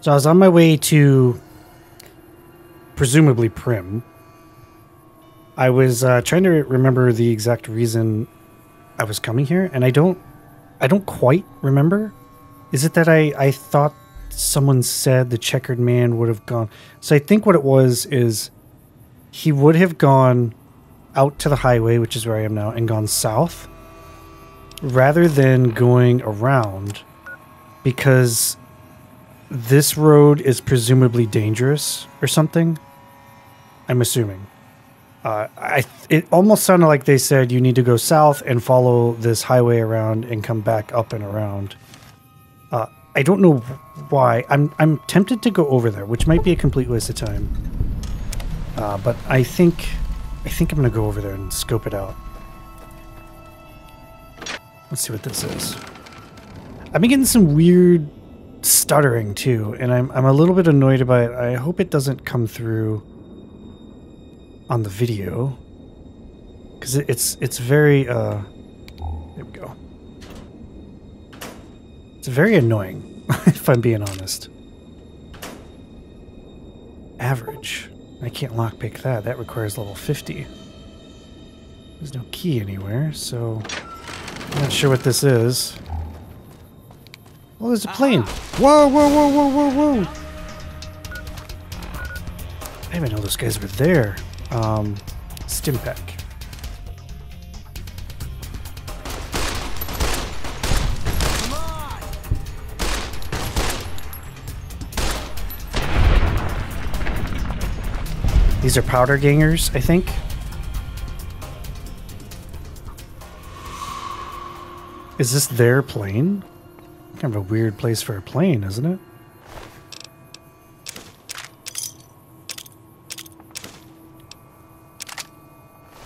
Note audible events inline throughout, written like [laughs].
So I was on my way to presumably Primm. I was uh, trying to remember the exact reason I was coming here, and I don't, I don't quite remember. Is it that I I thought someone said the checkered man would have gone? So I think what it was is he would have gone out to the highway, which is where I am now, and gone south, rather than going around, because this road is presumably dangerous or something. I'm assuming. Uh, I it almost sounded like they said you need to go south and follow this highway around and come back up and around. Uh, I don't know why. I'm I'm tempted to go over there, which might be a complete waste of time. Uh, but I think I think I'm gonna go over there and scope it out. Let's see what this is. I've been getting some weird stuttering too, and I'm I'm a little bit annoyed by it. I hope it doesn't come through on the video because it, it's it's very uh there we go. It's very annoying [laughs] if I'm being honest. Average. I can't lockpick that. That requires level 50. There's no key anywhere, so I'm not sure what this is. Oh, there's a plane. Whoa, whoa, whoa, whoa, whoa, whoa. I didn't even know those guys were there. Um, Stimpak. These are powder gangers, I think. Is this their plane? Kind of a weird place for a plane, isn't it?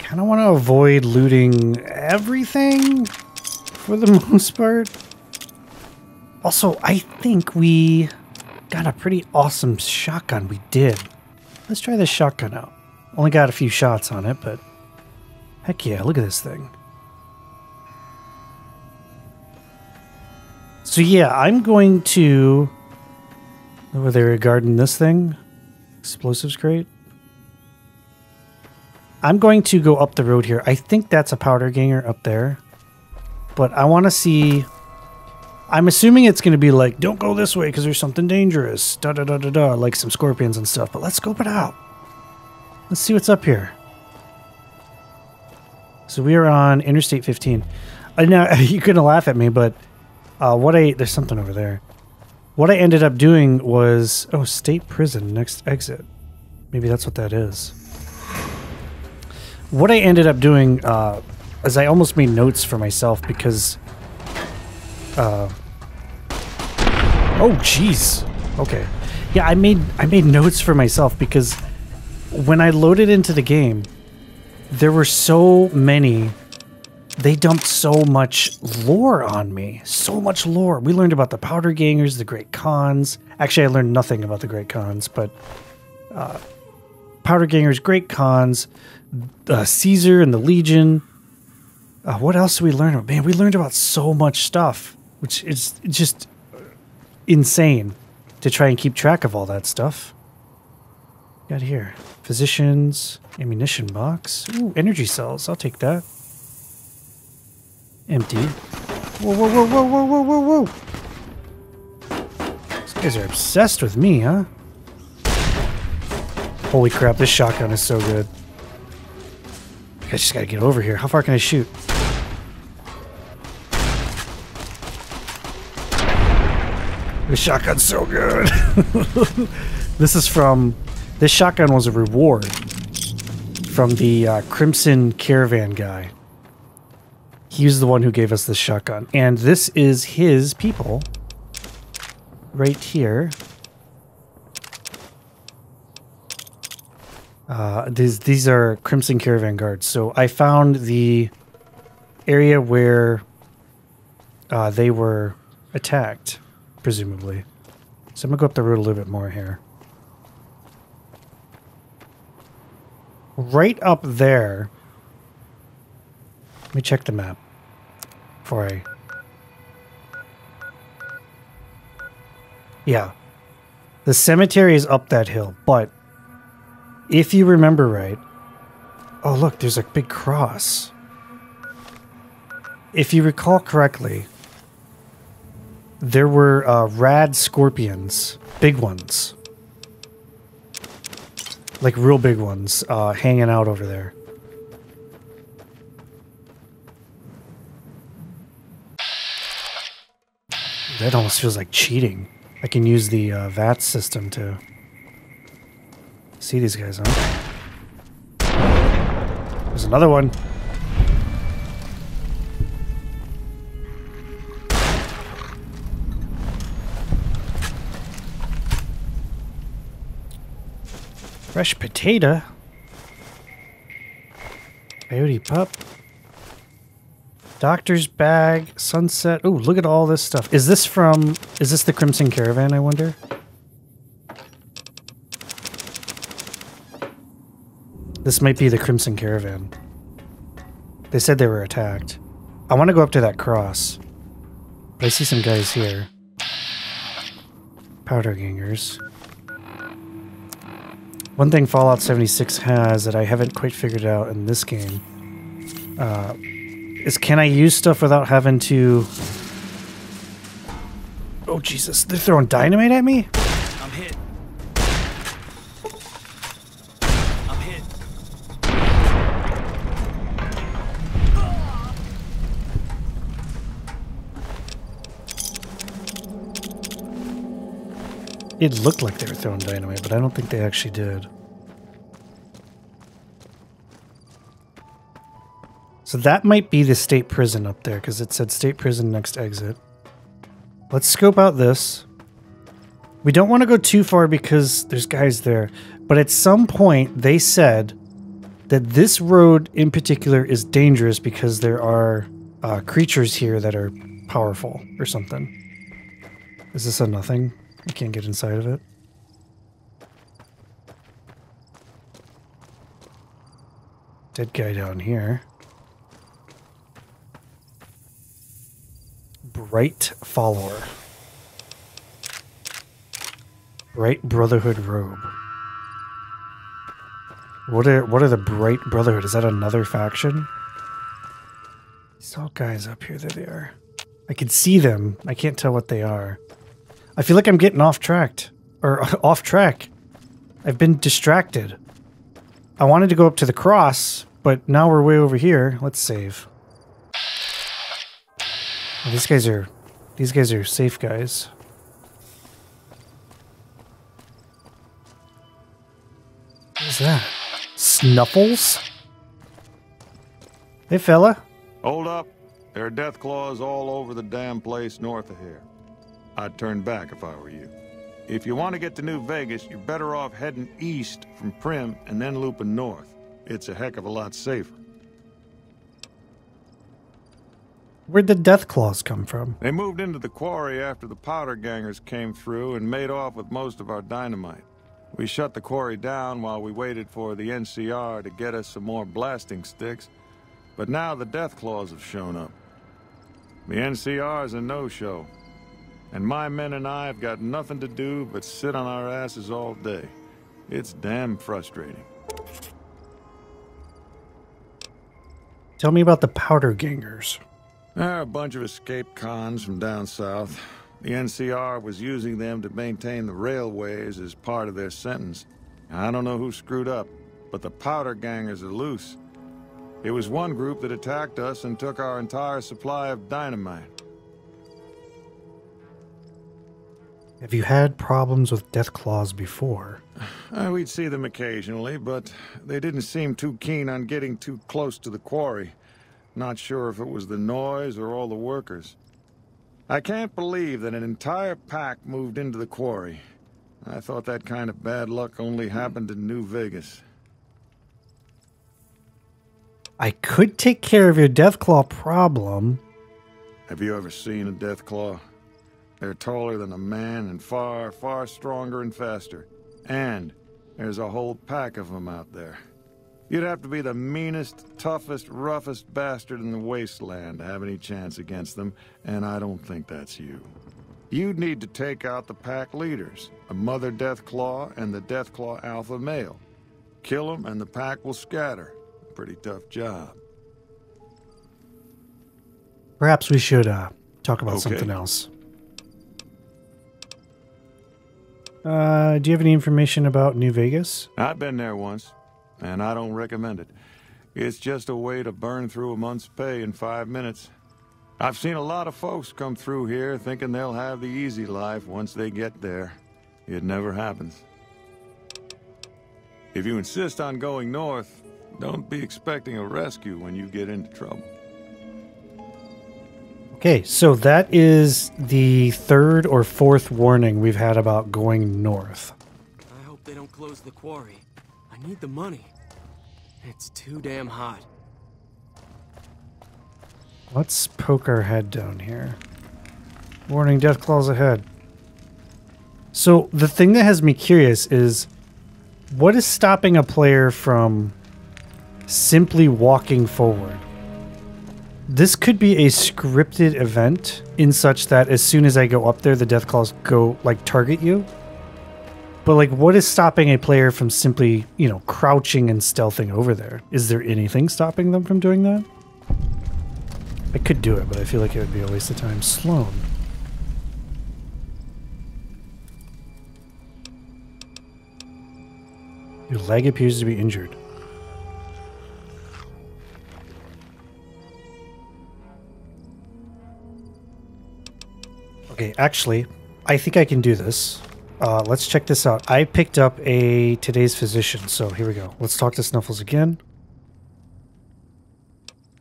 Kind of want to avoid looting everything for the [laughs] most part. Also, I think we got a pretty awesome shotgun. We did. Let's try this shotgun out. Only got a few shots on it, but heck yeah, look at this thing. So yeah, I'm going to oh, over there guarding this thing. Explosives crate. I'm going to go up the road here. I think that's a powder ganger up there. But I want to see I'm assuming it's going to be like, don't go this way because there's something dangerous. Da da da da da, like some scorpions and stuff. But let's scope it out. Let's see what's up here. So we are on Interstate 15. I know [laughs] you're going to laugh at me, but uh, what I there's something over there. What I ended up doing was oh, state prison next exit. Maybe that's what that is. What I ended up doing uh, is I almost made notes for myself because uh, oh, jeez. Okay. Yeah, I made I made notes for myself because when I loaded into the game, there were so many. They dumped so much lore on me. So much lore. We learned about the Powder Gangers, the Great Khans. Actually, I learned nothing about the Great Khans, but uh, Powder Gangers, Great Khans, uh, Caesar and the Legion. Uh, what else did we learn? Man, we learned about so much stuff which is just insane to try and keep track of all that stuff. Got here physicians, ammunition box, ooh, energy cells. I'll take that. Empty. Whoa, whoa, whoa, whoa, whoa, whoa, whoa, whoa! These guys are obsessed with me, huh? Holy crap! This shotgun is so good. I just gotta get over here. How far can I shoot? The shotgun's so good. [laughs] this is from. This shotgun was a reward from the uh, Crimson Caravan guy. He's the one who gave us this shotgun. And this is his people. Right here. Uh, these these are Crimson Caravan guards. So I found the area where uh, they were attacked presumably. So I'm going to go up the road a little bit more here. Right up there. Let me check the map before a Yeah. The cemetery is up that hill, but if you remember right, oh look, there's a big cross. If you recall correctly, there were uh, rad scorpions, big ones, like real big ones, uh, hanging out over there. That almost feels like cheating. I can use the uh, VAT system to see these guys, huh? There's another one. Fresh potato. Coyote pup. Doctor's bag, sunset. Oh, look at all this stuff. Is this from, is this the Crimson Caravan, I wonder? This might be the Crimson Caravan. They said they were attacked. I want to go up to that cross. But I see some guys here. Powder gangers. One thing Fallout 76 has that I haven't quite figured out in this game uh, is can I use stuff without having to... Oh, Jesus. They're throwing dynamite at me? I'm hit. I'm hit. It looked like they were throwing dynamite, but I don't think they actually did. So that might be the state prison up there, because it said state prison next exit. Let's scope out this. We don't want to go too far because there's guys there. But at some point, they said that this road in particular is dangerous because there are uh, creatures here that are powerful or something. Is this a nothing? I can't get inside of it. Dead guy down here. Bright follower. Bright Brotherhood robe. What are what are the Bright Brotherhood? Is that another faction? These all guys up here. There they are. I can see them. I can't tell what they are. I feel like I'm getting off tracked or [laughs] off track. I've been distracted. I wanted to go up to the cross, but now we're way over here. Let's save. These guys are these guys are safe guys. What is that? Snuffles? Hey fella. Hold up. There are Deathclaws all over the damn place north of here. I'd turn back if I were you. If you want to get to New Vegas, you're better off heading east from Primm and then looping north. It's a heck of a lot safer. Where'd the Deathclaws come from? They moved into the quarry after the powder gangers came through and made off with most of our dynamite. We shut the quarry down while we waited for the NCR to get us some more blasting sticks, but now the Deathclaws have shown up. The NCR is a no-show, and my men and I have got nothing to do but sit on our asses all day. It's damn frustrating. Tell me about the powder gangers. They're a bunch of escaped cons from down south. The NCR was using them to maintain the railways as part of their sentence. I don't know who screwed up, but the powder gangers are loose. It was one group that attacked us and took our entire supply of dynamite. Have you had problems with Deathclaws before? Uh, [sighs] we'd see them occasionally, but they didn't seem too keen on getting too close to the quarry. Not sure if it was the noise or all the workers. I can't believe that an entire pack moved into the quarry. I thought that kind of bad luck only happened in New Vegas. I could take care of your Deathclaw problem. Have you ever seen a Deathclaw? They're taller than a man and far, far stronger and faster. And there's a whole pack of them out there. You'd have to be the meanest, toughest, roughest bastard in the wasteland to have any chance against them, and I don't think that's you. You'd need to take out the pack leaders, a Mother Deathclaw and the Deathclaw Alpha male. Kill them and the pack will scatter. Pretty tough job. Perhaps we should uh, talk about Okay. something else. Uh, do you have any information about New Vegas? I've been there once, and I don't recommend it. It's just a way to burn through a month's pay in five minutes. I've seen a lot of folks come through here thinking they'll have the easy life once they get there. It never happens. If you insist on going north, don't be expecting a rescue when you get into trouble. Okay, so that is the third or fourth warning we've had about going north. I hope they don't close the quarry. I need the money. It's too damn hot. Let's poke our head down here. Warning, Deathclaws ahead. So the thing that has me curious is what is stopping a player from simply walking forward? This could be a scripted event in such that as soon as I go up there, the Deathclaws go like target you. But like, what is stopping a player from simply, you know, crouching and stealthing over there? Is there anything stopping them from doing that? I could do it, but I feel like it would be a waste of time. Sloan. Your leg appears to be injured. Okay, actually, I think I can do this. Uh, let's check this out. I picked up a today's physician, so here we go. Let's talk to Snuffles again.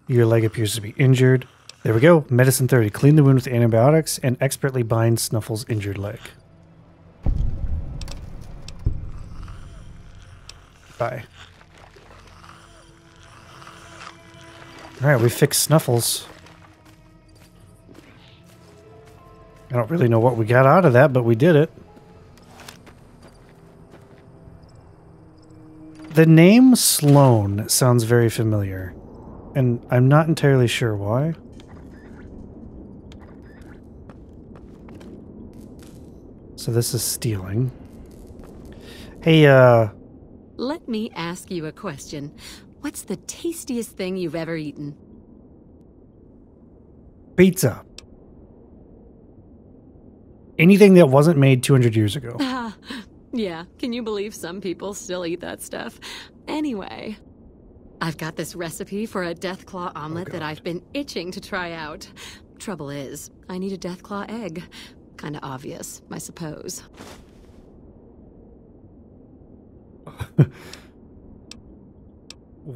Your leg appears to be injured. There we go. Medicine 30. Clean the wound with antibiotics and expertly bind Snuffles' injured leg. Bye. Alright, we fixed Snuffles. I don't really know what we got out of that, but we did it. The name Sloan sounds very familiar, and I'm not entirely sure why. So this is stealing. Hey, uh, Let me ask you a question. What's the tastiest thing you've ever eaten? pizza. Anything that wasn't made 200 years ago. Ah, yeah, can you believe some people still eat that stuff? Anyway, I've got this recipe for a Deathclaw omelet that I've been itching to try out. Trouble is, I need a Deathclaw egg. Kinda obvious, I suppose. [laughs]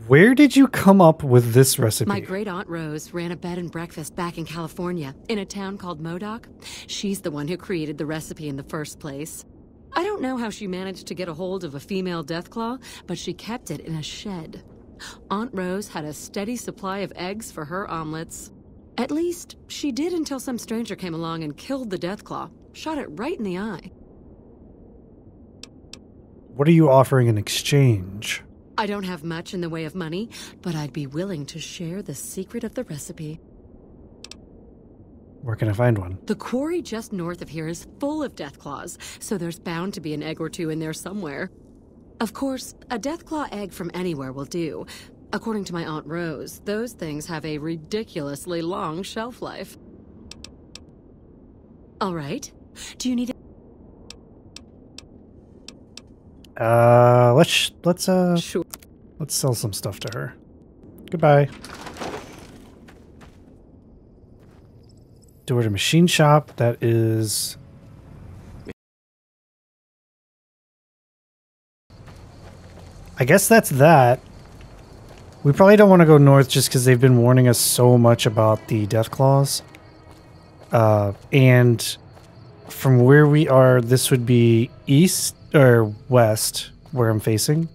Where did you come up with this recipe? My great aunt Rose ran a bed and breakfast back in California, in a town called Modoc. She's the one who created the recipe in the first place. I don't know how she managed to get a hold of a female Deathclaw, but she kept it in a shed. Aunt Rose had a steady supply of eggs for her omelets. At least, she did until some stranger came along and killed the Deathclaw, shot it right in the eye. what are you offering in exchange? I don't have much in the way of money, but I'd be willing to share the secret of the recipe. Where can I find one? The quarry just north of here is full of Deathclaws, so there's bound to be an egg or two in there somewhere. Of course, a Deathclaw egg from anywhere will do. According to my Aunt Rose, those things have a ridiculously long shelf life. All right. Do you need a Uh, let's let's uh sure? let's sell some stuff to her. Goodbye. To machine shop. That is. I guess that's that. We probably don't want to go north just because they've been warning us so much about the Deathclaws. Uh, and from where we are, this would be east or west where I'm facing.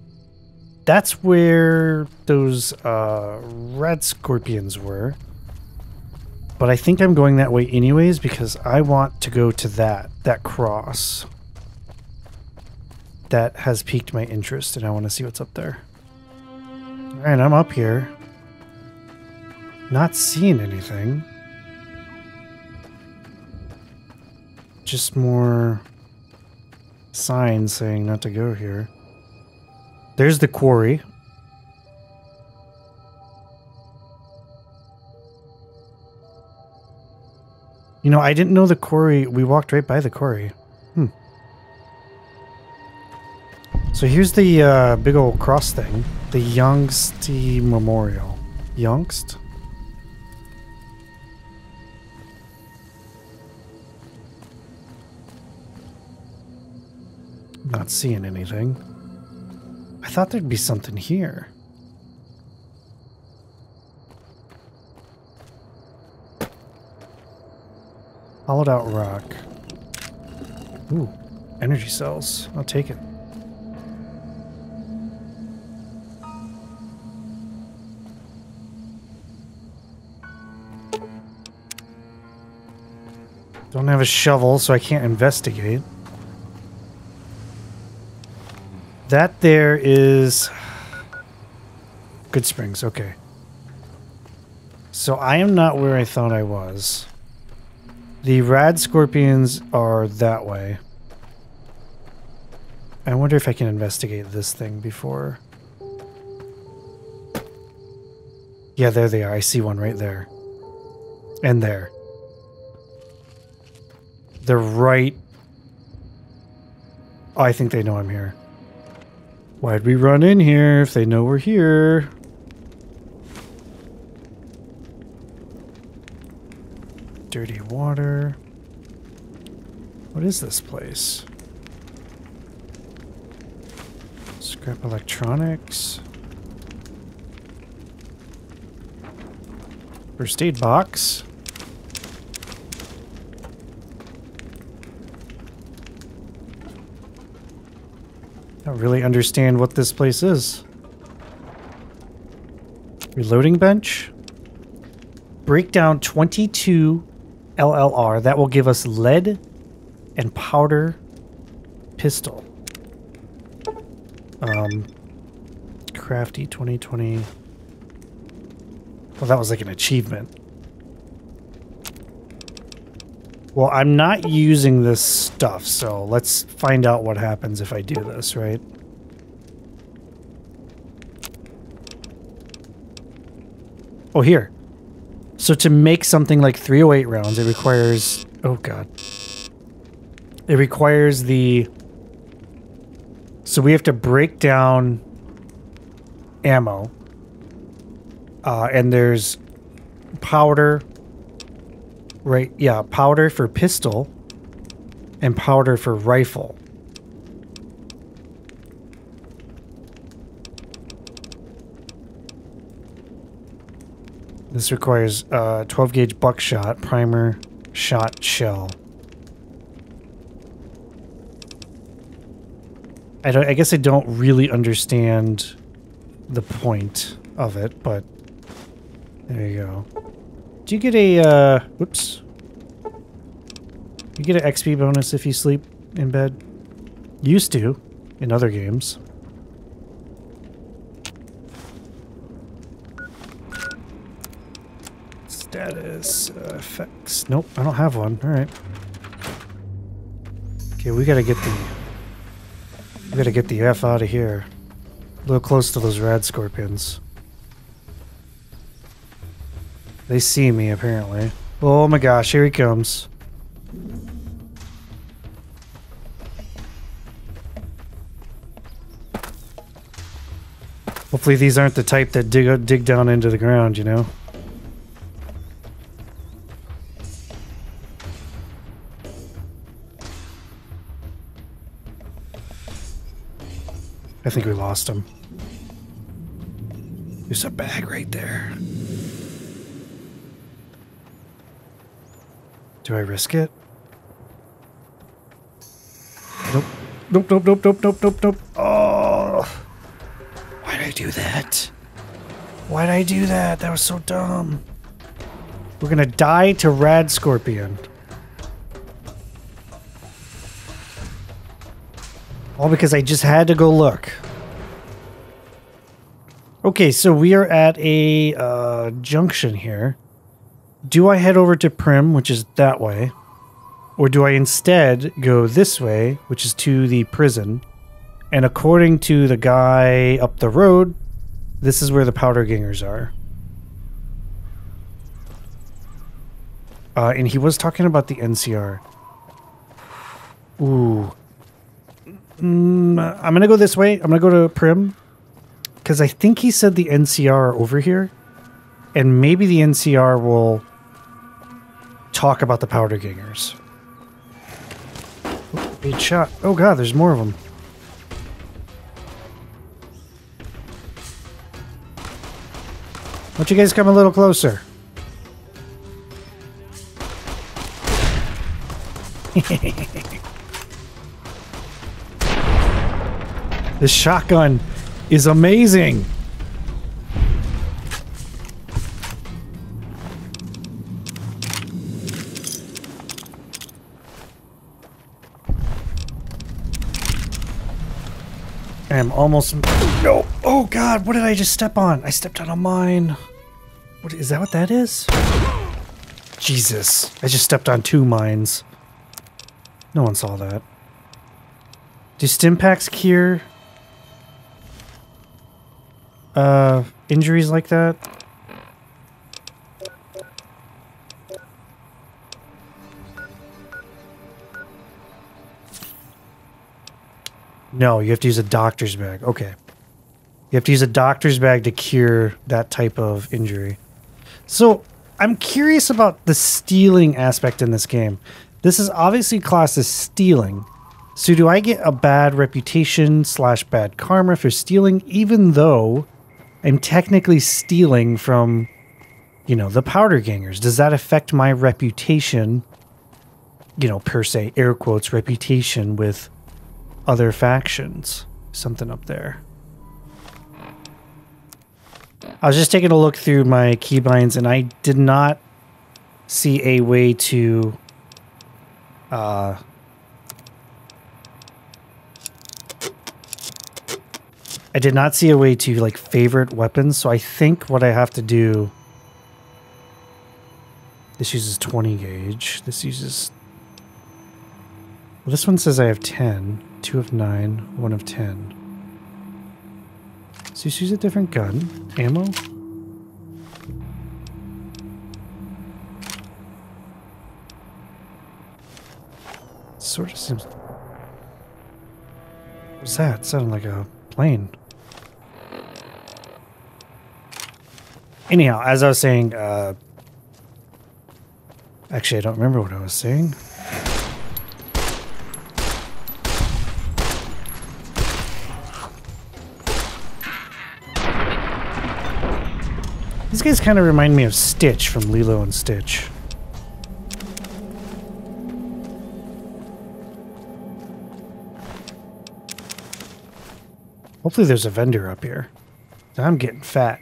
That's where those uh, red scorpions were. But I think I'm going that way anyways because I want to go to that, that cross. That has piqued my interest and I want to see what's up there. Alright, I'm up here. Not seeing anything. just more signs saying not to go here. There's the quarry. You know, I didn't know the quarry. We walked right by the quarry. Hmm. So here's the uh, big old cross thing. The Youngst Memorial. Youngst? Not seeing anything. I thought there'd be something here. Hollowed out rock. Ooh, energy cells. I'll take it. Don't have a shovel, so I can't investigate. That there is... Goodsprings, okay. So I am not where I thought I was. The rad scorpions are that way. I wonder if I can investigate this thing before. Yeah, there they are. I see one right there. And there. They're right. Oh, I think they know I'm here. Why'd we run in here if they know we're here? Dirty water. What is this place? Scrap electronics. First aid box. I don't really understand what this place is. Reloading bench. Breakdown 22 LLR. That will give us lead and powder pistol. Um, crafty 2020. Well, that was like an achievement. Well, I'm not using this stuff, so let's find out what happens if I do this, right? Oh, here. So to make something like 308 rounds, it requires... Oh, God. It requires the... So we have to break down ammo. Uh, and there's powder, Right, yeah, powder for pistol and powder for rifle. This requires uh, 12 gauge buckshot, primer, shot, shell. I don't. I guess I don't really understand the point of it, but there you go. Do you get a, uh, whoops. You get an XP bonus if you sleep in bed? Used to, in other games. Status uh, effects. Nope, I don't have one. Alright. Okay, we gotta get the... We gotta get the F out of here. A little close to those rad scorpions. They see me, apparently. Oh my gosh, here he comes. Hopefully these aren't the type that dig, dig down into the ground, you know? Think we lost him. There's a bag right there. Do I risk it? Nope. Nope, nope, nope, nope, nope, nope, nope. Oh. Why'd I do that? Why'd I do that? That was so dumb. We're gonna die to Rad Scorpion. All because I just had to go look. Okay, so we are at a uh, junction here. Do I head over to Primm, which is that way? Or do I instead go this way, which is to the prison? And according to the guy up the road, this is where the powder gangers are. Uh, and he was talking about the NCR. Ooh. Mm, I'm gonna go this way. I'm gonna go to Primm. Because I think he said the NCR over here. And maybe the NCR will talk about the powder gangers. Big shot. Oh god, there's more of them. Why don't you guys come a little closer? [laughs] this shotgun is amazing. I am almost no. Oh God! What did I just step on? I stepped on a mine. What is that? What that is? Jesus! I just stepped on two mines. No one saw that. Do Stimpaks cure uh injuries like that? No, you have to use a doctor's bag. Okay. You have to use a doctor's bag to cure that type of injury. So, I'm curious about the stealing aspect in this game. This is obviously classed as stealing. So, do I get a bad reputation slash bad karma for stealing, even though I'm technically stealing from, you know, the powder gangers? Does that affect my reputation, you know, per se, air quotes, reputation with other factions. Something up there. I was just taking a look through my keybinds and I did not see a way to uh I did not see a way to like favorite weapons, so I think what I have to do this uses 20 gauge. This uses well, this one says I have 10. Two of nine, one of ten. So just use a different gun. Ammo? Sort of seems... What's that? Sounded like a plane. Anyhow, as I was saying, uh... Actually, I don't remember what I was saying. These guys kind of remind me of Stitch from Lilo and Stitch. Hopefully there's a vendor up here. I'm getting fat.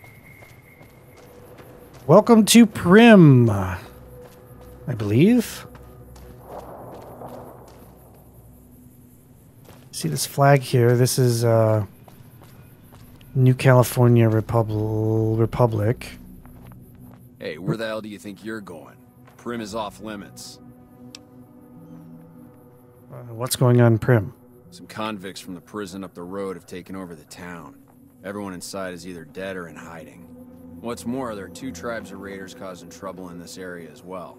Welcome to Primm, I believe. See this flag here? This is uh, New California Repub Republic. Hey, where the hell do you think you're going? Primm is off limits. Uh, what's going on, Primm? Some convicts from the prison up the road have taken over the town. Everyone inside is either dead or in hiding. What's more, there are two tribes of raiders causing trouble in this area as well.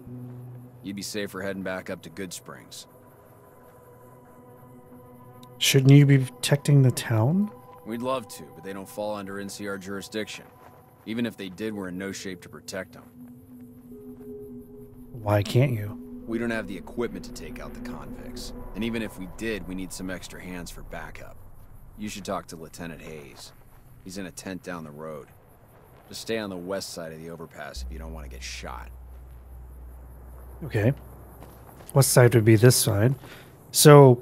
You'd be safer heading back up to Goodsprings. Shouldn't you be protecting the town? We'd love to, but they don't fall under NCR jurisdiction. Even if they did, we're in no shape to protect them. Why can't you? We don't have the equipment to take out the convicts. And even if we did, we need some extra hands for backup. You should talk to Lieutenant Hayes. He's in a tent down the road. Just stay on the west side of the overpass if you don't want to get shot. Okay. West side would be this side. So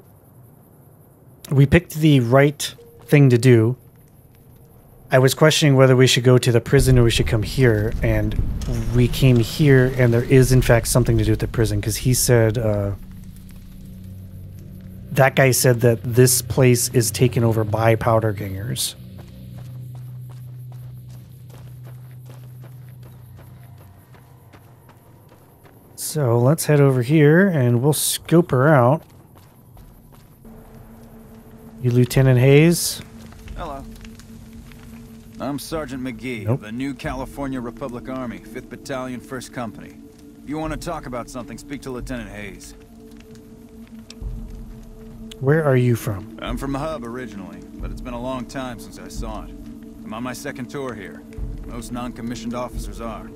we picked the right thing to do. I was questioning whether we should go to the prison or we should come here, and we came here, and there is in fact something to do with the prison because he said uh, that guy said that this place is taken over by powder gangers. So let's head over here and we'll scope her out. You Lieutenant Hayes? Hello. I'm Sergeant McGee Nope. of the New California Republic Army, 5th Battalion, 1st Company. If you want to talk about something, speak to Lieutenant Hayes. Where are you from? I'm from hub originally, but it's been a long time since I saw it. I'm on my second tour here. Most non-commissioned officers are.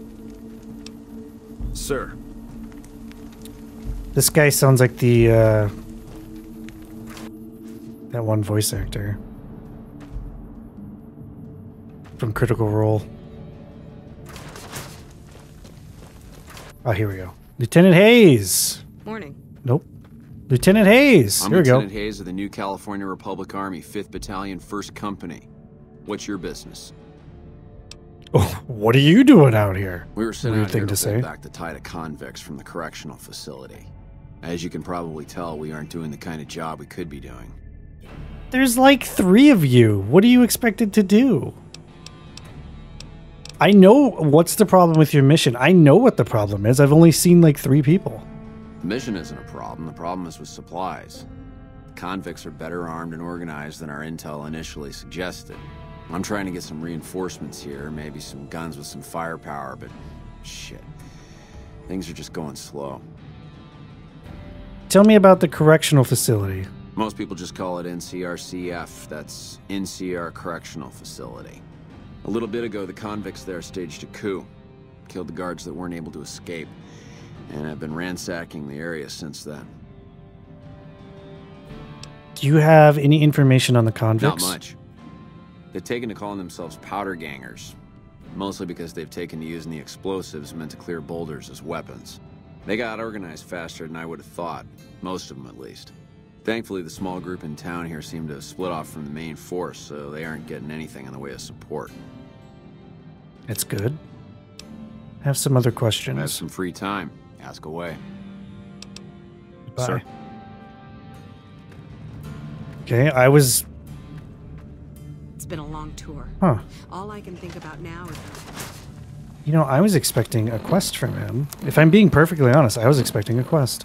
Sir, This guy sounds like the uh that one voice actor from Critical Role. Oh, here we go. Lieutenant Hayes. Morning. Nope. Lieutenant Hayes. I'm here we Lieutenant go. Hayes of the New California Republic Army, 5th Battalion, 1st Company. What's your business? Oh, what are you doing out here? We were sent Weird out thing here to to, say. back the tide of convicts from the correctional facility. As you can probably tell, we aren't doing the kind of job we could be doing. There's like three of you. What are you expected to do? I know what's the problem with your mission. I know what the problem is. I've only seen like three people. The mission isn't a problem, the problem is with supplies. The convicts are better armed and organized than our intel initially suggested. I'm trying to get some reinforcements here, maybe some guns with some firepower, but shit. Things are just going slow. Tell me about the correctional facility. Most people just call it NCRCF. That's NCR Correctional Facility. A little bit ago, the convicts there staged a coup. Killed the guards that weren't able to escape. And have been ransacking the area since then. Do you have any information on the convicts? Not much. They've taken to calling themselves powder gangers. Mostly because they've taken to using the explosives meant to clear boulders as weapons. They got organized faster than I would have thought. Most of them, at least. Thankfully, the small group in town here seem to have split off from the main force, so they aren't getting anything in the way of support. It's good. I Have some other questions. I have some free time. Ask away. Bye. Sir. Okay, I was. It's been a long tour. Huh. All I can think about now is You know, I was expecting a quest from him. If I'm being perfectly honest, I was expecting a quest.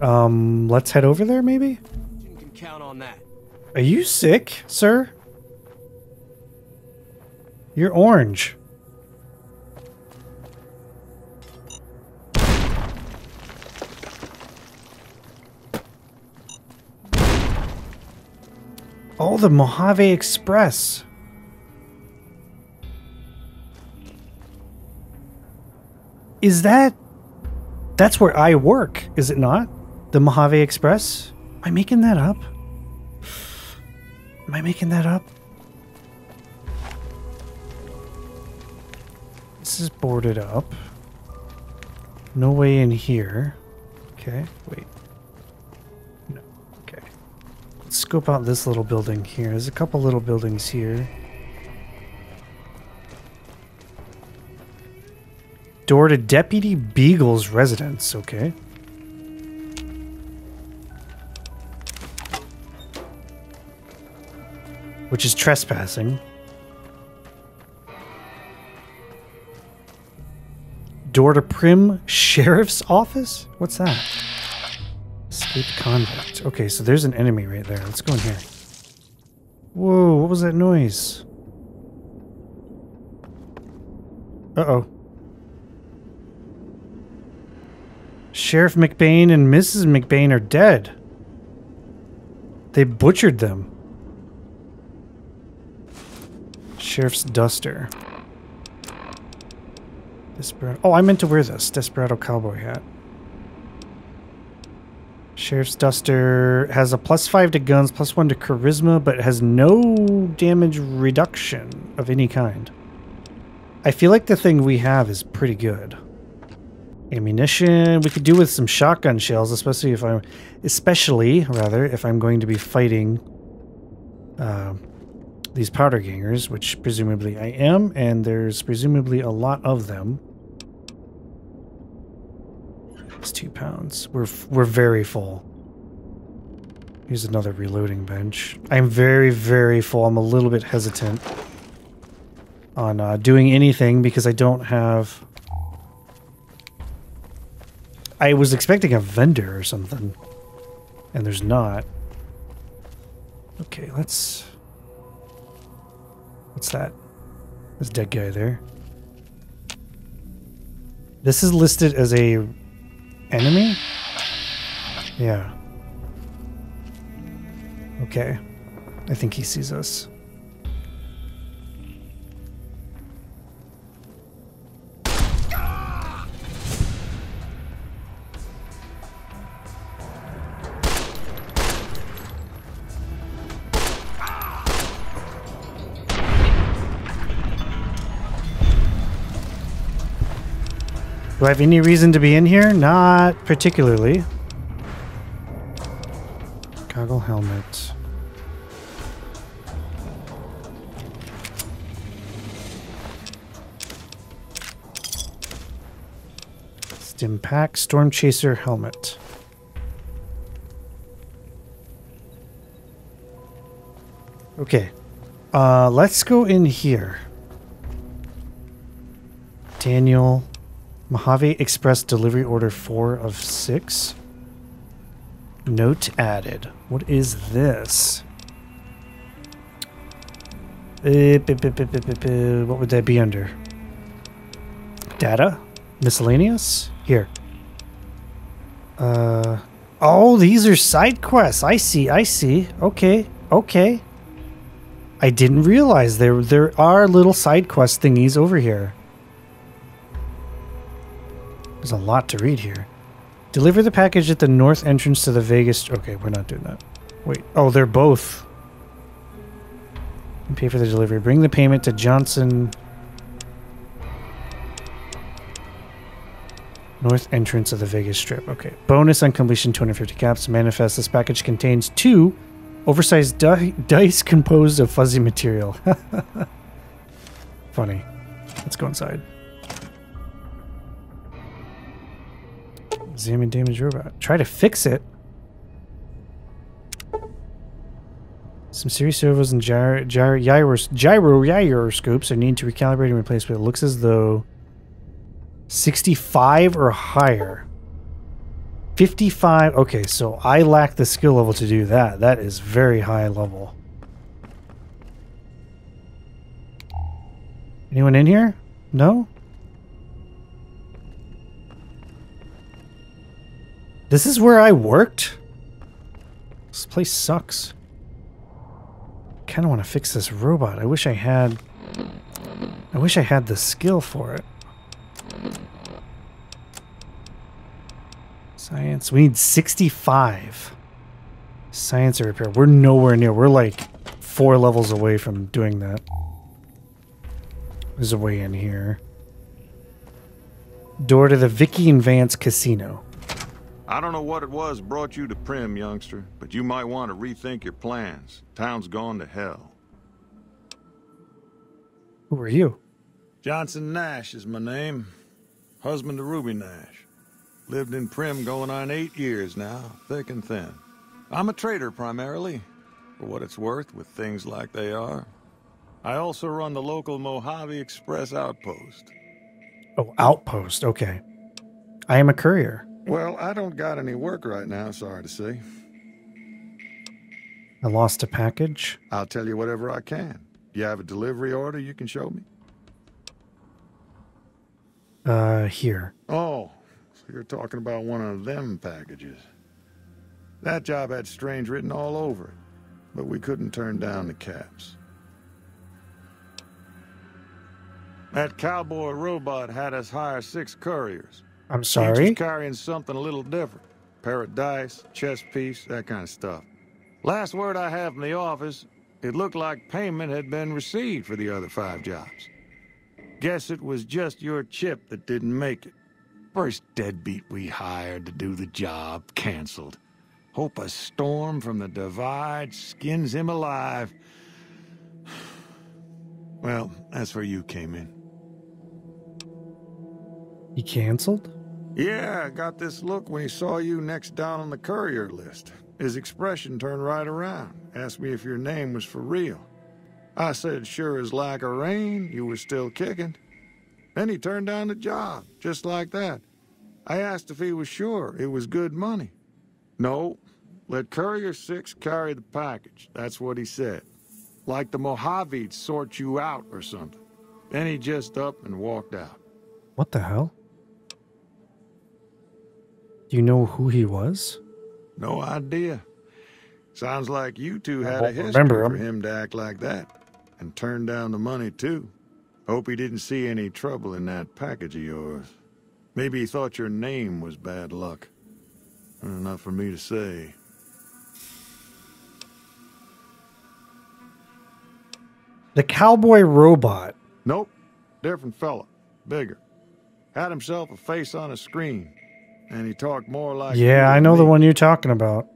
Um, let's head over there, maybe? You can count on that. Are you sick, sir? You're orange. Oh, the Mojave Express. Is that. That's where I work, is it not? The Mojave Express? Am I making that up? Am I making that up? This is boarded up. No way in here. Okay, wait. Scope out this little building here. There's a couple little buildings here. Door to Deputy Beagle's residence. Okay. Which is trespassing. Door to Primm Sheriff's Office? What's that? Escaped convict. Okay, so there's an enemy right there. Let's go in here. Whoa, what was that noise? Uh oh. Sheriff McBain and Mrs. McBain are dead. They butchered them. Sheriff's duster. Desperado. Oh, I meant to wear this Desperado cowboy hat. Sheriff's duster has a plus five to guns, plus one to charisma, but has no damage reduction of any kind. I feel like the thing we have is pretty good. Ammunition we could do with some shotgun shells, especially if I'm, especially rather if I'm going to be fighting uh, these powder gangers, which presumably I am, and there's presumably a lot of them. Two pounds. We're we're very full. Here's another reloading bench. I'm very, very full. I'm a little bit hesitant on uh, doing anything because I don't have. I was expecting a vendor or something, and there's not. Okay, let's. What's that? A dead guy there. This is listed as a enemy? Yeah. Okay. I think he sees us. Do I have any reason to be in here? Not particularly. Goggle helmet. Stimpak, storm chaser helmet. Okay. Uh, let's go in here. Daniel Mojave Express delivery order 4 of 6. Note added. What is this? Bu- What would that be under? Data? Miscellaneous? Here. Uh, oh, these are side quests. I see, I see. Okay, okay. I didn't realize there there are little side quest thingies over here. There's a lot to read here. Deliver the package at the north entrance to the Vegas. Okay, we're not doing that. Wait. Oh, they're both. And pay for the delivery. Bring the payment to Johnson. North entrance of the Vegas Strip. Okay. Bonus on completion 250 caps. Manifest. This package contains two oversized di- dice composed of fuzzy material. [laughs] Funny. Let's go inside. Examine damaged robot. Try to fix it. Some serious servos and gyro, gyro, gyros, gyro gyroscopes are needed to recalibrate and replace, but it looks as though 65 or higher. 55. Okay, so I lack the skill level to do that. That is very high level. Anyone in here? No? This is where I worked? This place sucks. kind of want to fix this robot. I wish I had... I wish I had the skill for it. Science. We need 65. Science or repair. We're nowhere near. We're like four levels away from doing that. There's a way in here. Door to the Vikki and Vance Casino. I don't know what it was brought you to Primm, youngster, but you might want to rethink your plans. Town's gone to hell. Who are you? Johnson Nash is my name. Husband to Ruby Nash. Lived in Primm going on eight years now, thick and thin. I'm a trader primarily, for what it's worth with things like they are. I also run the local Mojave Express outpost. Oh, Outpost. Okay. I am a courier. Well, I don't got any work right now, sorry to say. I lost a package. I'll tell you whatever I can. You have a delivery order you can show me? Uh, here. Oh, so you're talking about one of them packages. That job had strange written all over it, but we couldn't turn down the caps. That cowboy robot had us hire six couriers. I'm Each sorry. was carrying something a little different. Pair of dice, chess piece, that kind of stuff. Last word I have from the office, it looked like payment had been received for the other five jobs. Guess it was just your chip that didn't make it. First deadbeat we hired to do the job canceled. Hope a storm from the divide skins him alive. [sighs] Well, that's where you came in. He canceled? Yeah, got this look when he saw you next down on the courier list. His expression turned right around, asked me if your name was for real. I said, sure as like a rain, you were still kicking. Then he turned down the job, just like that. I asked if he was sure it was good money. No, let Courier 6 carry the package. That's what he said. Like the Mojaves sort you out or something. Then he just up and walked out. What the hell? Do you know who he was? No idea. Sounds like you two had a history remember for him. him to act like that. And turn down the money, too. Hope he didn't see any trouble in that package of yours. Maybe he thought your name was bad luck. Enough for me to say. The cowboy robot. Nope. Different fella. Bigger. Had himself a face on a screen. And he talked more like Yeah, I know the one you're talking about.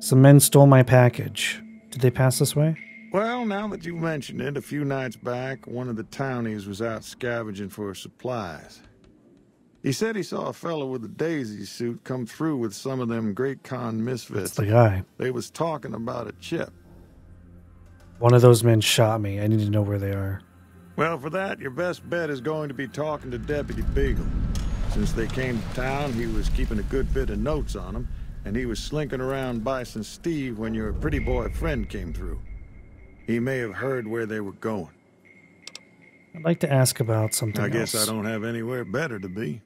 Some men stole my package. Did they pass this way? Well, now that you mentioned it, a few nights back, one of the townies was out scavenging for supplies. He said he saw a fellow with a daisy suit come through with some of them Great Con It's misfits. the guy. They was talking about a chip. One of those men shot me. I need to know where they are. Well, for that, your best bet is going to be talking to Deputy Beagle. Since they came to town, he was keeping a good bit of notes on them, and he was slinking around Bison Steve when your pretty boy friend came through. He may have heard where they were going. I'd like to ask about something I guess else. I don't have anywhere better to be.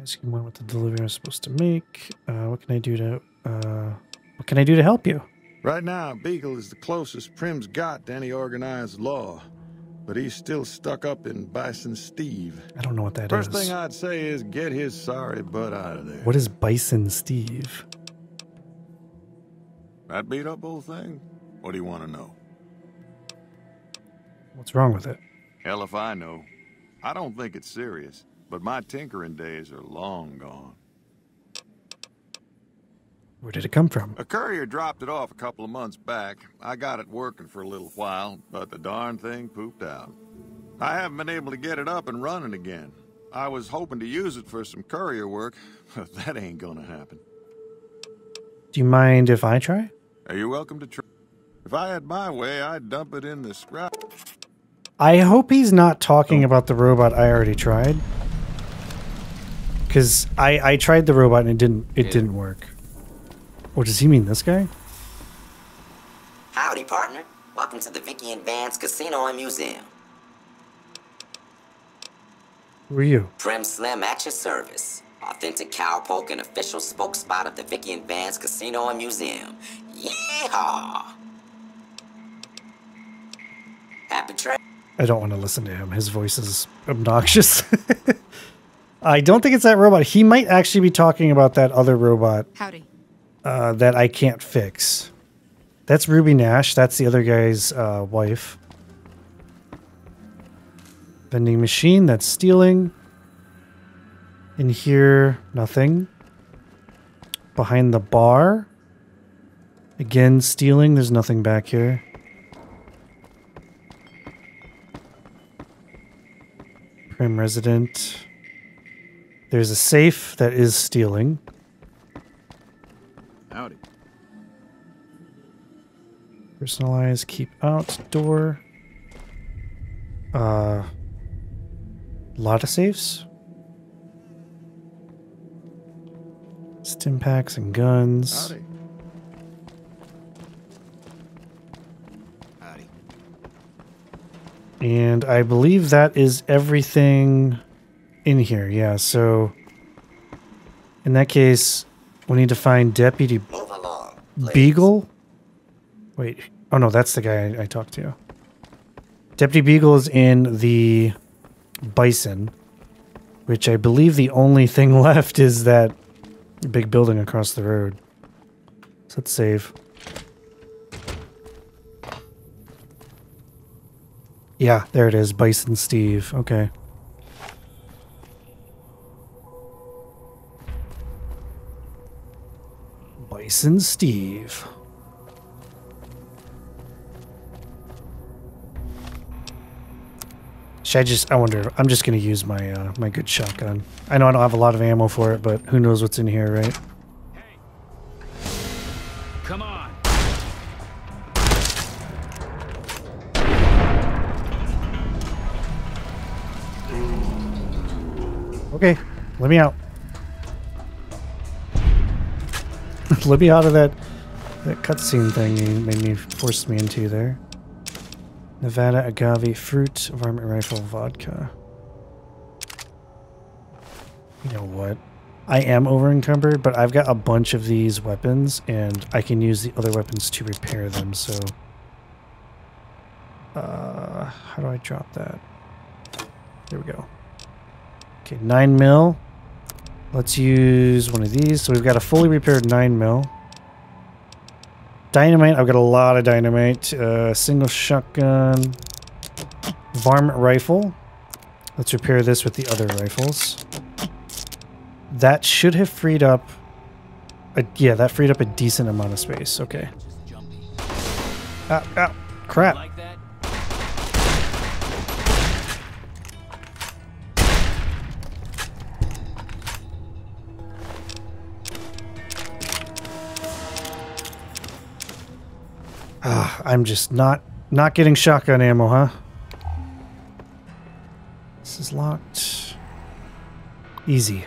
Asking what the delivery is supposed to make. Uh, what can I do to? Uh, what can I do to help you? Right now, Beagle is the closest Primm's got to any organized law, but he's still stuck up in Bison Steve. I don't know what that is. First thing I'd say is get his sorry butt out of there. What is Bison Steve? That beat up old thing? What do you want to know? What's wrong with it? Hell if I know. I don't think it's serious, but my tinkering days are long gone. Where did it come from? A courier dropped it off a couple of months back. I got it working for a little while, but the darn thing pooped out. I haven't been able to get it up and running again. I was hoping to use it for some courier work, [laughs] but that ain't gonna happen. Do you mind if I try? Are you welcome to try? If I had my way, I'd dump it in the scrap. I hope he's not talking oh. about the robot I already tried. Cause I I tried the robot and it didn't it didn't work. Or does he mean this guy? Howdy, partner. Welcome to the Vikki and Vance Casino and Museum. Who are you? Primm Slim at your service. Authentic cowpoke and official spoke spot of the Vikki and Vance Casino and Museum. Yeehaw! Happy trip. I don't want to listen to him. His voice is obnoxious. [laughs] I don't think it's that robot. He might actually be talking about that other robot Howdy. Uh, that I can't fix. That's Ruby Nash. That's the other guy's uh, wife. Vending machine. That's stealing. In here, nothing. Behind the bar. Again, stealing. There's nothing back here. Primm resident. There's a safe that is stealing. Howdy. Personalize, keep out, door. Uh, lot of safes. Stimpaks and guns. Howdy. Howdy. And I believe that is everything in here. Yeah, so in that case, we need to find Deputy along. Beagle? Wait. Oh no, that's the guy I, I talked to. Deputy Beagle is in the Bison, which I believe the only thing [laughs] left is that big building across the road. So let's save. Yeah, there it is. Bison Steve. Okay. Bison Steve. Should I just? I wonder. I'm just gonna use my uh, my good shotgun. I know I don't have a lot of ammo for it, but who knows what's in here, right? Come on. Okay, let me out. [laughs] let me out of that that cutscene thing you made me forced me into there. Nevada agave fruit varmint rifle vodka. You know what? I am over encumbered, but I've got a bunch of these weapons, and I can use the other weapons to repair them. So, uh, how do I drop that? There we go. Okay, 9 mil. Let's use one of these. So we've got a fully repaired 9 mil. Dynamite. I've got a lot of dynamite. Uh, single shotgun. Varmint rifle. Let's repair this with the other rifles. That should have freed up... A, yeah, that freed up a decent amount of space. Okay. Ah, ah, crap. Ah, I'm just not not getting shotgun ammo, huh? This is locked. Easy.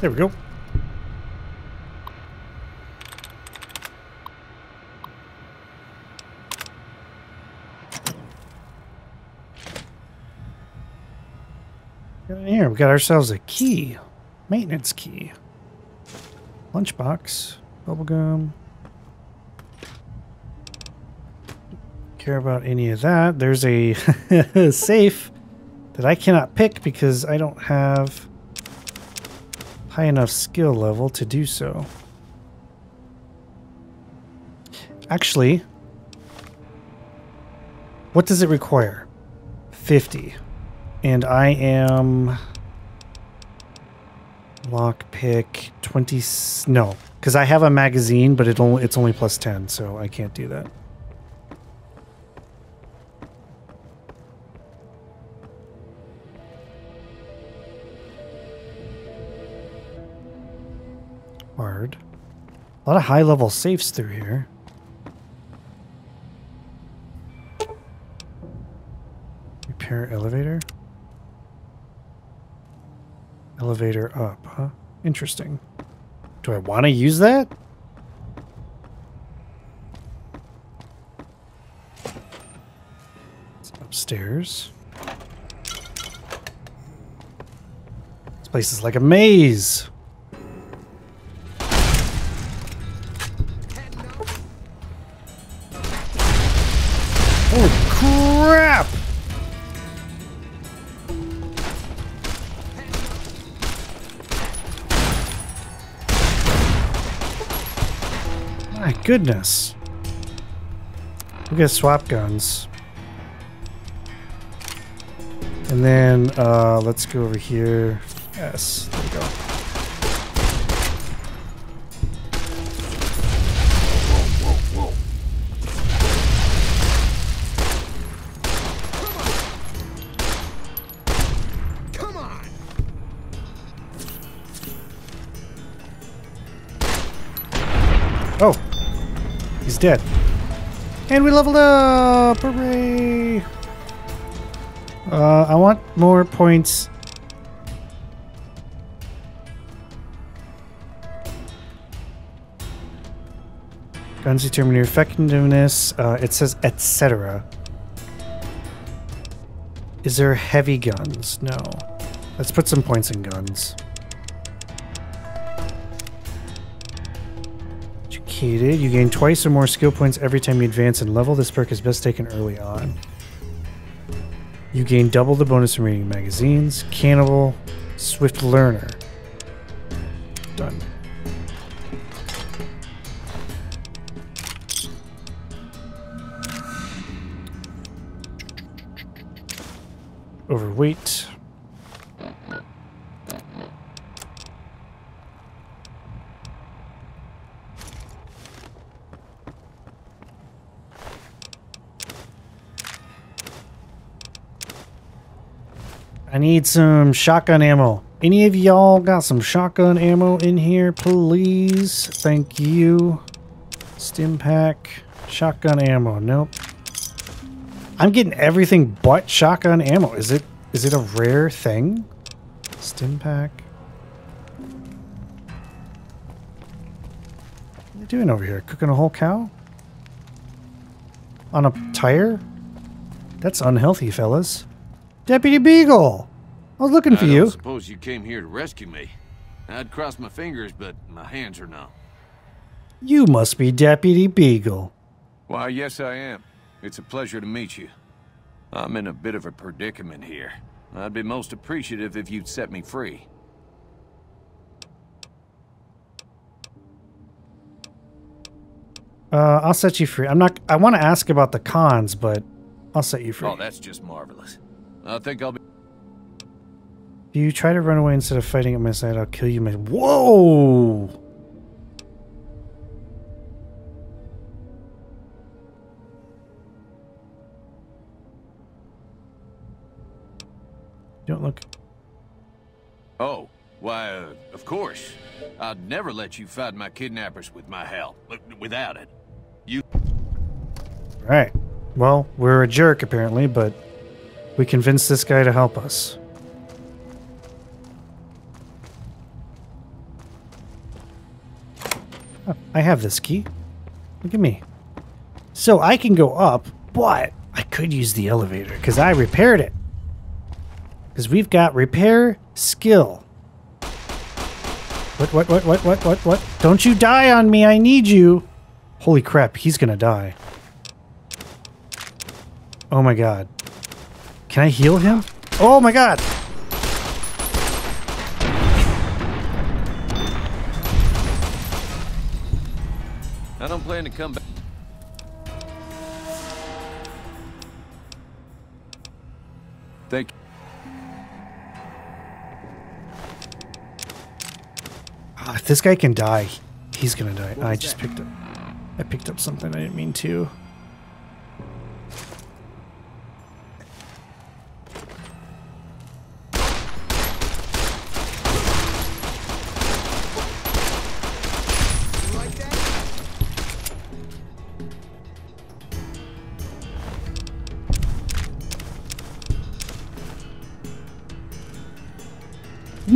There we go. Here, we got ourselves a key. Maintenance key. Lunchbox. Bubblegum. Care about any of that. There's a [laughs] safe that I cannot pick because I don't have high enough skill level to do so. Actually, what does it require? 50. And I am lockpick 20 no, cuz I have a magazine but it only it's only plus 10, so I can't do that. A lot of high level safes through here. Repair elevator. Elevator up, huh? Interesting. Do I want to use that? It's upstairs. This place is like a maze. Goodness. We got swap guns. And then uh, let's go over here. Yes, there we go. He's dead. And we leveled up! Hooray! Uh, I want more points. Guns determine your effectiveness. Uh, it says etc. Is there heavy guns? No. Let's put some points in guns. Educated. You gain twice or more skill points every time you advance in level. This perk is best taken early on. You gain double the bonus from reading magazines. Cannibal. Swift Learner. Done. Overweight. I need some shotgun ammo. Any of y'all got some shotgun ammo in here, please? Thank you. Stimpak. Shotgun ammo. Nope. I'm getting everything but shotgun ammo. Is it is it a rare thing? Stimpak. What are you doing over here? Cooking a whole cow? On a tire? That's unhealthy, fellas. Deputy Beagle! I was looking for I you. don't suppose you came here to rescue me. I'd cross my fingers, but my hands are numb. You must be Deputy Beagle. Why, yes, I am. It's a pleasure to meet you. I'm in a bit of a predicament here. I'd be most appreciative if you'd set me free. Uh, I'll set you free. I'm not. I want to ask about the cons, but I'll set you free. Oh, that's just marvelous. I think I'll be. If you try to run away instead of fighting at my side, I'll kill you. My whoa! Don't look. Oh, why, uh, of course. I'd never let you fight my kidnappers with my help. Without it. You. Right. Well, we're a jerk apparently, but we convinced this guy to help us. Oh, I have this key. Look at me. So I can go up, but I could use the elevator because I repaired it. Because we've got repair skill. What, what, what, what, what, what, what? Don't you die on me. I need you. Holy crap, he's gonna die. Oh my god. Can I heal him? Oh my god! I don't plan to come back. Thank Ah, if this guy can die, he's gonna die. I just picked up. I picked up something I didn't mean to.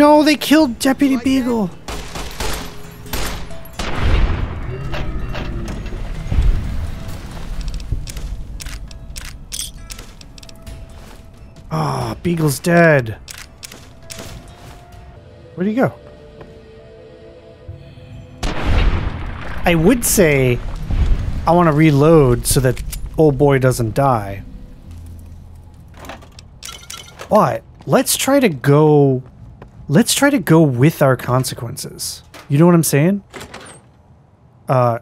No, they killed Deputy Beagle. Ah, Beagle's dead. Where'd he go? I would say I want to reload so that old boy doesn't die. But let's try to go let's try to go with our consequences. You know what I'm saying? Uh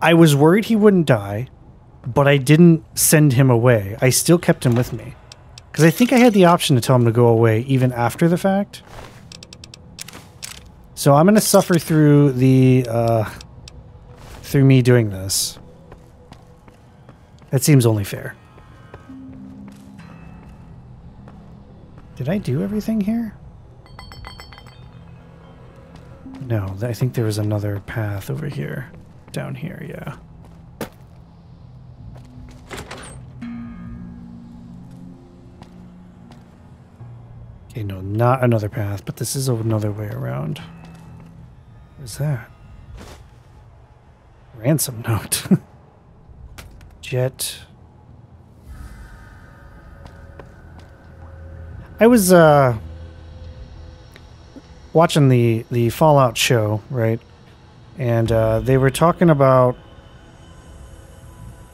I was worried he wouldn't die, but I didn't send him away. I still kept him with me. Because I think I had the option to tell him to go away even after the fact. So I'm going to suffer through the, uh, through me doing this. That seems only fair. Did I do everything here? No, I think there was another path over here. Down here, yeah. Okay, no, not another path, but this is another way around. What is that? Ransom note. [laughs] Jet. I was uh watching the the Fallout show, right? And uh, they were talking about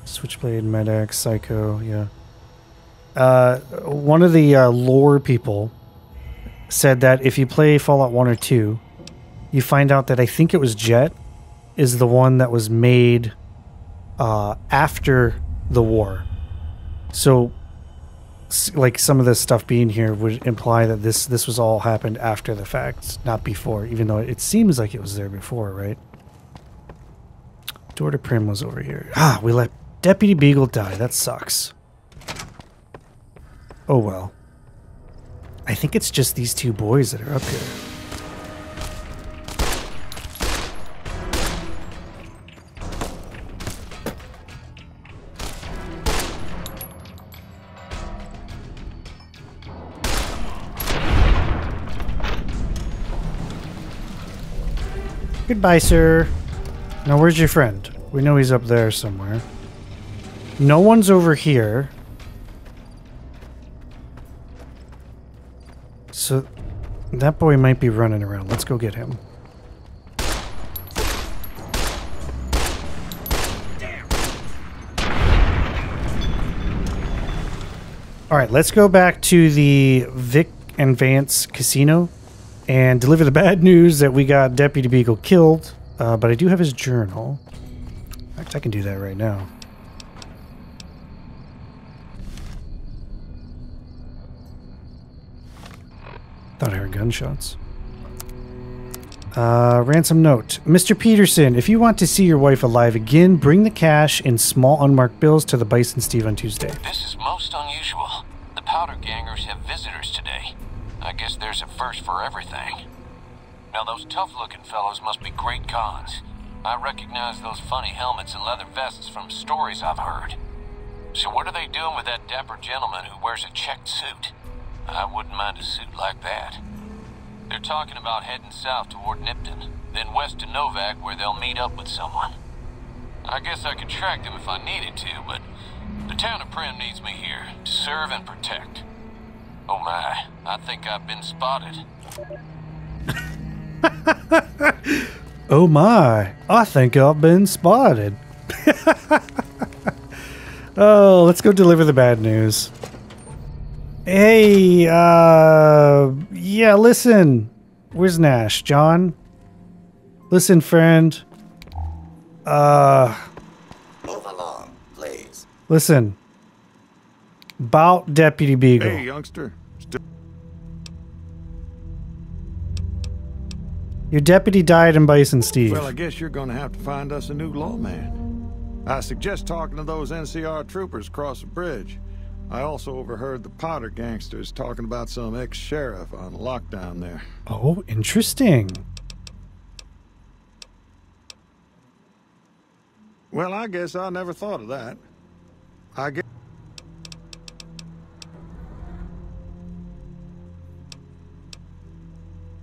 Switchblade, Med-X, Psycho, yeah. Uh, one of the uh, lore people said that if you play Fallout 1 or 2, you find out that I think it was Jet is the one that was made uh, after the war. So, like some of this stuff being here would imply that this this was all happened after the fact, not before. Even though it seems like it was there before, right? Door to Primm was over here. Ah, we let Deputy Beagle die. That sucks. Oh well. I think it's just these two boys that are up here. Goodbye, sir. Now, where's your friend? We know he's up there somewhere. No one's over here. So, that boy might be running around. Let's go get him. All right, let's go back to the Vic and Vance casino and deliver the bad news that we got Deputy Beagle killed. Uh, but I do have his journal. In fact, I can do that right now. Thought I heard gunshots. Uh, ransom note. Mr. Peterson, if you want to see your wife alive again, bring the cash in small unmarked bills to the Bison Steve on Tuesday. This is most unusual. The powder gangers have visitors today. I guess there's a first for everything. Now those tough-looking fellows must be Great Khans. I recognize those funny helmets and leather vests from stories I've heard. So what are they doing with that dapper gentleman who wears a checked suit? I wouldn't mind a suit like that. They're talking about heading south toward Nipton, then west to Novac where they'll meet up with someone. I guess I could track them if I needed to, but the town of Primm needs me here to serve and protect. Oh my, I think I've been spotted. [laughs] Oh my, I think I've been spotted. [laughs] oh, let's go deliver the bad news. Hey, uh, yeah, listen. Where's Nash? John? Listen, friend. Uh, Move along, please. listen. About Deputy Beagle. Hey, youngster. Your deputy died in Bison Steve. Well, I guess you're going to have to find us a new lawman. I suggest talking to those NCR troopers across the bridge. I also overheard the Powder gangsters talking about some ex-sheriff on lockdown there. oh, interesting. Well, I guess I never thought of that. I guess...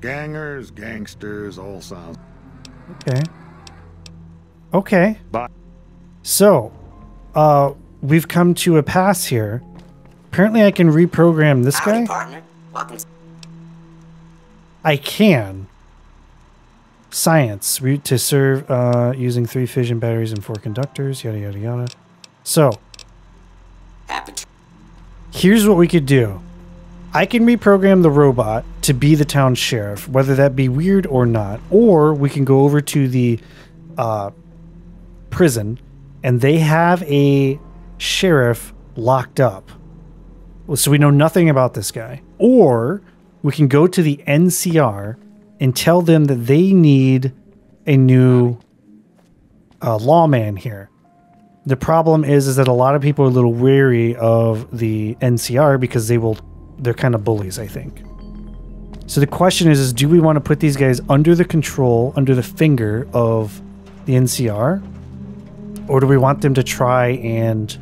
Gangers, gangsters, all sounds... Okay. Okay. Bye. So, uh, we've come to a pass here. Apparently, I can reprogram this Howdy, guy. partner. Welcome. I can. Science route to serve uh, using three fission batteries and four conductors. Yada yada yada. So Happy here's what we could do. I can reprogram the robot to be the town sheriff, whether that be weird or not, or we can go over to the uh, prison and they have a sheriff locked up. So we know nothing about this guy. Or we can go to the NCR and tell them that they need a new uh, lawman here. The problem is, is that a lot of people are a little wary of the NCR because they will, they're kind of bullies, I think. So the question is, is do we want to put these guys under the control, under the finger of the NCR? Or do we want them to try and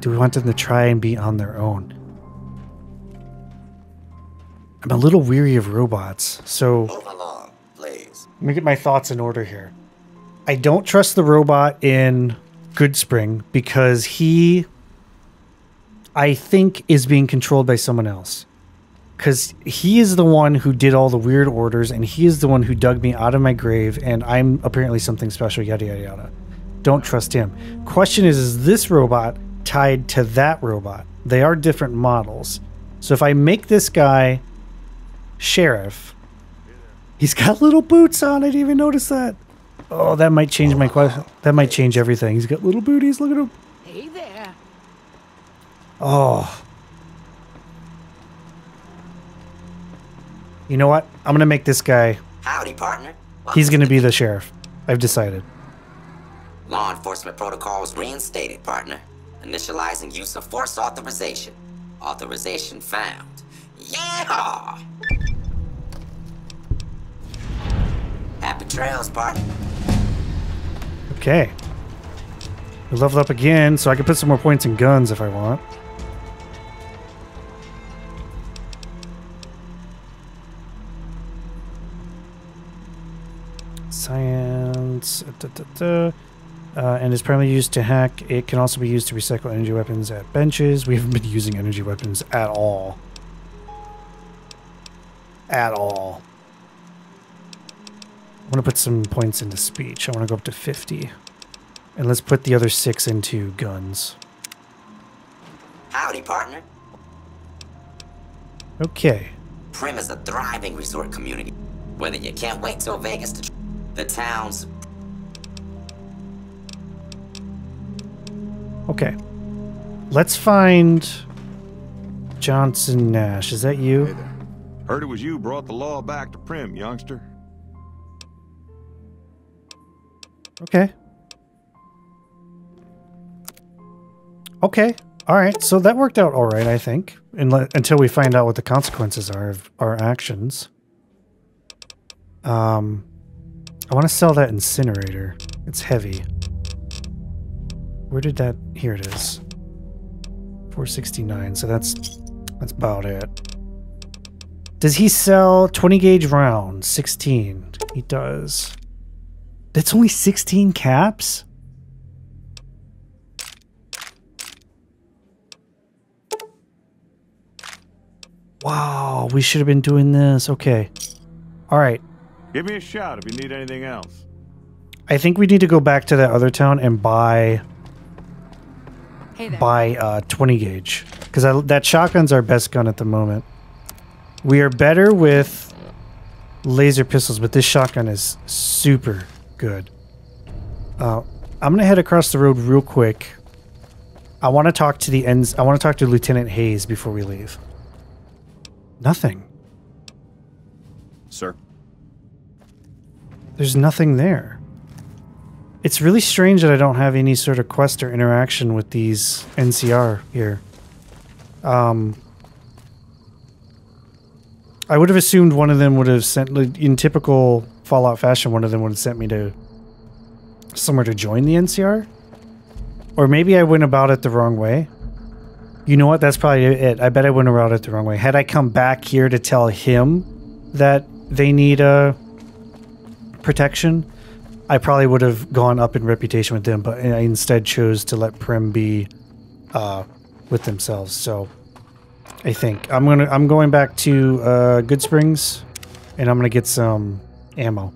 do we want them to try and be on their own? I'm a little weary of robots, so Move along, please. let me get my thoughts in order here. I don't trust the robot in Goodspring because he, I think, is being controlled by someone else. Because he is the one who did all the weird orders and he is the one who dug me out of my grave and I'm apparently something special, yada, yada, yada. Don't trust him. Question is, is this robot tied to that robot? They are different models. So if I make this guy sheriff, He's got little boots on. I didn't even notice that. Oh, that might change my question. That might change everything. He's got little booties. Look at him. Hey there. Oh. You know what? I'm gonna make this guy. Howdy, partner. He's gonna to be the sheriff. I've decided. Law enforcement protocols reinstated, partner. Initializing use of force authorization. Authorization found. Yeah! Happy trails, partner. Okay. We leveled up again, so I can put some more points in guns if I want. Da, da. Uh, and is primarily used to hack. It can also be used to recycle energy weapons at benches. We haven't been using energy weapons at all. At all. I want to put some points into speech. I want to go up to 50. And let's put the other six into guns. Howdy, partner. Okay. Primm is a thriving resort community. Whether you can't wait till Vegas to... The town's... Okay. Let's find Johnson Nash. Is that you? Heard it was you brought the law back to Primm, youngster. Okay. Okay. All right. So that worked out all right, I think, until we find out what the consequences are of our actions. Um, I want to sell that incinerator. It's heavy. Where did that? Here it is. 469. So that's that's about it. Does he sell 20 gauge rounds? 16. He does. That's only 16 caps? Wow, we should have been doing this. Okay. All right. Give me a shout if you need anything else. I think we need to go back to that other town and buy Hey there. buy uh 20 gauge because that shotgun's our best gun at the moment. We are better with laser pistols, but this shotgun is super good. Uh, I'm gonna head across the road real quick. I want to talk to the ends. I want to talk to Lieutenant Hayes before we leave. Nothing. Sir? There's nothing there. It's really strange that I don't have any sort of quest or interaction with these NCR here. Um, I would have assumed one of them would have sent, in typical Fallout fashion, one of them would have sent me to somewhere to join the NCR. Or maybe I went about it the wrong way. You know what? That's probably it. I bet I went about it the wrong way. Had I come back here to tell him that they need a protection, I probably would have gone up in reputation with them, but I instead chose to let Primm be uh, with themselves. So I think I'm gonna I'm going back to uh, Goodsprings, and I'm gonna get some ammo.